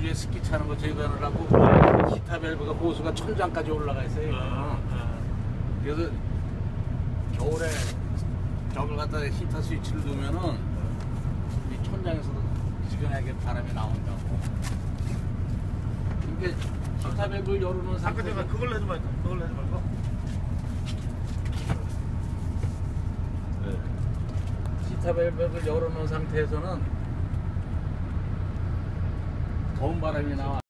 주위에 습기 차는 거 제거하느라고 히타 밸브가 호스가 천장까지 올라가 있어요. 아, 아. 그래서 겨울에 저걸 갖다 히터 스위치를 두면은 이 천장에서도 미지근하게 바람이 나온다고. 이게 히터 밸브를 열어놓은 아까 상태에서 내가 그걸 하지 말고 그걸 하지 말고 히터 밸브를 열어놓은 상태에서는 더운 바람이 나와.